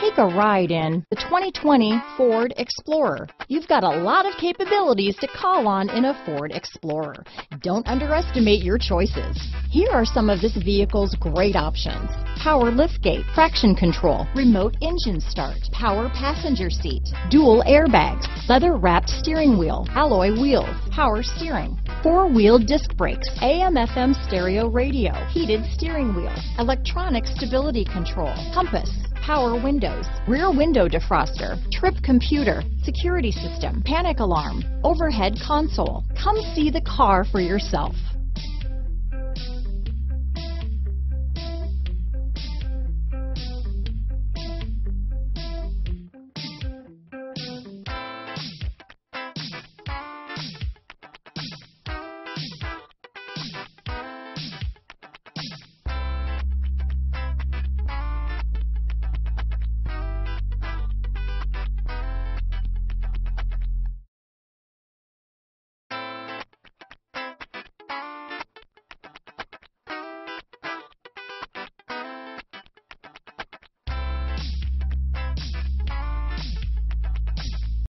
Take a ride in the 2020 Ford Explorer. You've got a lot of capabilities to call on in a Ford Explorer. Don't underestimate your choices. Here are some of this vehicle's great options. Power liftgate, traction control, remote engine start, power passenger seat, dual airbags, leather wrapped steering wheel, alloy wheels, power steering, four-wheel disc brakes, AM FM stereo radio, heated steering wheel, electronic stability control, compass, power windows, rear window defroster, trip computer, security system, panic alarm, overhead console. Come see the car for yourself.